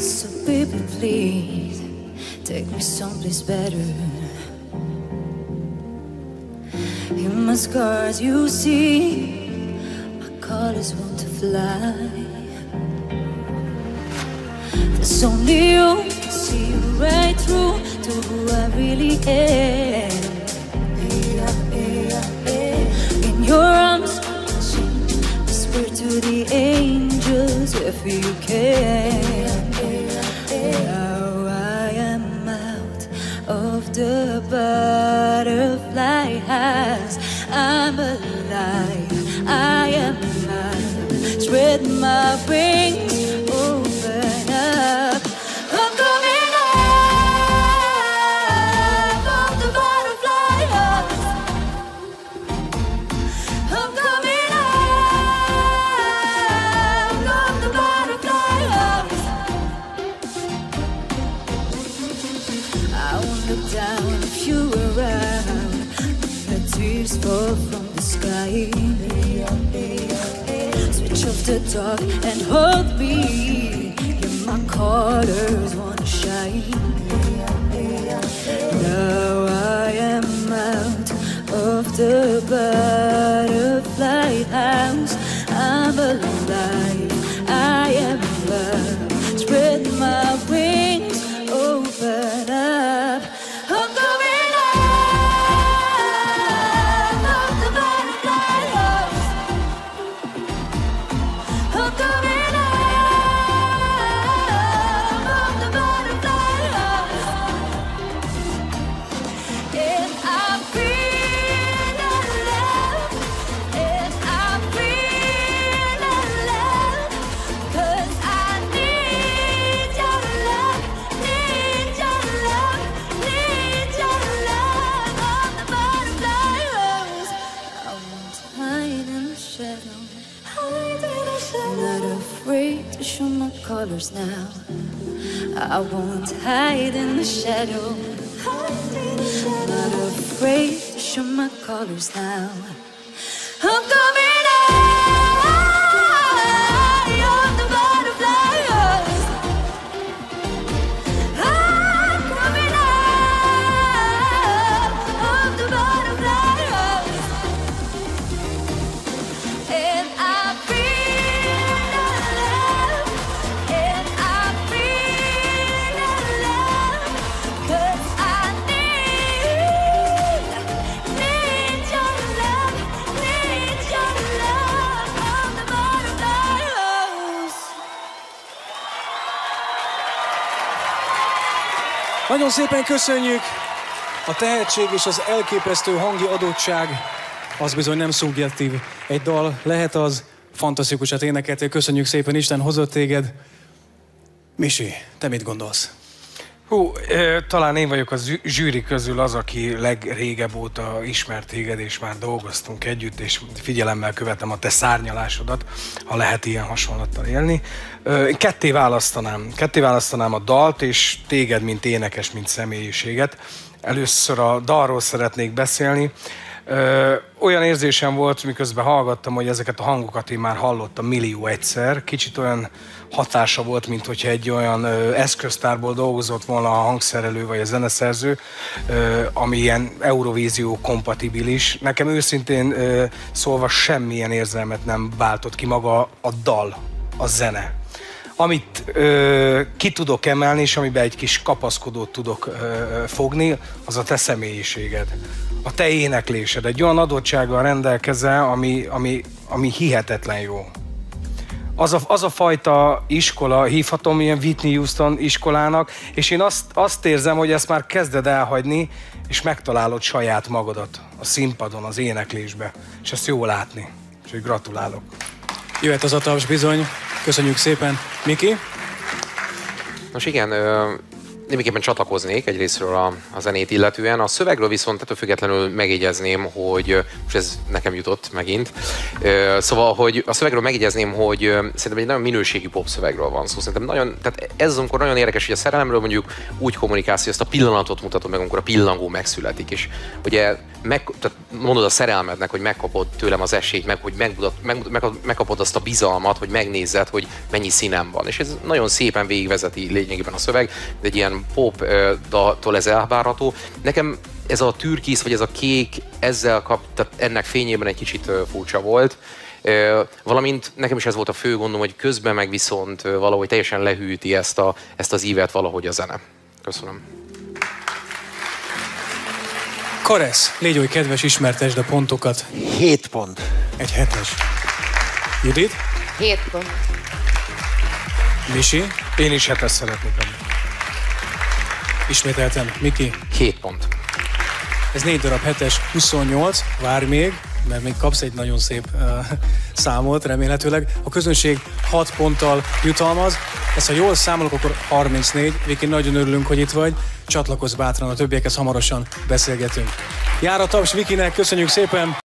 So baby, please take me someplace better. In my scars, you see my colors want to fly. There's only you to see you right through to who I really am. In your arms, whisper to the angels if you can. a butterfly has. I'm alive, I am alive. Spread my wings. Down if you were around. The tears fall from the sky. Switch off the dark and hold me. Yeah, my colors shadow. Not afraid to show my colors now. I won't hide in the shadow. Not afraid to show my colors now. I'm coming Nagyon szépen köszönjük! A tehetség és az elképesztő hangi adottság az bizony nem szubjektív. Egy dal lehet az, fantasztikusat énekeltél, köszönjük szépen, Isten hozott téged. Misi, te mit gondolsz? Hú, talán én vagyok a zsűri közül az, aki legrégebb óta ismert téged, és már dolgoztunk együtt, és figyelemmel követem a te szárnyalásodat, ha lehet ilyen hasonlattal élni. Én ketté választanám. Ketté választanám a dalt, és téged, mint énekes, mint személyiséget. Először a dalról szeretnék beszélni. Ö, olyan érzésem volt, miközben hallgattam, hogy ezeket a hangokat én már hallottam millió egyszer. Kicsit olyan hatása volt, mint hogyha egy olyan ö, eszköztárból dolgozott volna a hangszerelő vagy a zeneszerző, ö, ami ilyen Eurovízió kompatibilis. Nekem őszintén ö, szólva semmilyen érzelmet nem váltott ki maga a dal, a zene amit ö, ki tudok emelni, és amiben egy kis kapaszkodót tudok ö, fogni, az a te személyiséged. A te éneklésed. Egy olyan adottsággal rendelkezel, ami, ami, ami hihetetlen jó. Az a, az a fajta iskola, hívhatom ilyen Whitney Houston iskolának, és én azt, azt érzem, hogy ezt már kezded elhagyni, és megtalálod saját magadat a színpadon, az éneklésbe. És ezt jó látni. Úgyhogy gratulálok. Jöhet az a taps bizony. Köszönjük szépen. Miki? Most igen, némiképpen csatlakoznék egyrésztről a, a zenét illetően. A szövegről viszont ettől függetlenül megjegyezném, hogy most ez nekem jutott megint. Szóval, hogy a szövegről megjegyezném, hogy szerintem egy nagyon minőségi pop szövegről van szó. Szerintem nagyon, tehát ez amikor nagyon érdekes, hogy a szerelemről mondjuk úgy kommunikálsz, hogy ezt a pillanatot mutatod meg, amikor a pillangó megszületik. És ugye meg, tehát mondod a szerelmednek, hogy megkapod tőlem az esélyt, meg hogy megmutat, meg, meg, megkapod azt a bizalmat, hogy megnézed, hogy mennyi színem van. És ez nagyon szépen végigvezeti lényegében a szöveg, de egy ilyen pop tól ez elvárható. Nekem ez a türkisz, vagy ez a kék, ezzel kap, tehát ennek fényében egy kicsit furcsa volt. Valamint nekem is ez volt a fő gondom, hogy közben meg viszont valahogy teljesen lehűti ezt, a, ezt az ívet valahogy a zene. Köszönöm. Karesz, légy oly kedves, ismertesd a pontokat. 7 pont. Egy hetes. Judit? 7 pont. Misi? Én is hetes szeretnék. Ismételten. Miki? 7 pont. Ez négy darab hetes, 28, várj még, mert még kapsz egy nagyon szép uh, számot, remélhetőleg. A közönség 6 ponttal jutalmaz. Ezt ha jól számolok, akkor 34. Viki, nagyon örülünk, hogy itt vagy. Csatlakozz bátran, a többiekhez hamarosan beszélgetünk. Jár a taps Vikinek, köszönjük szépen!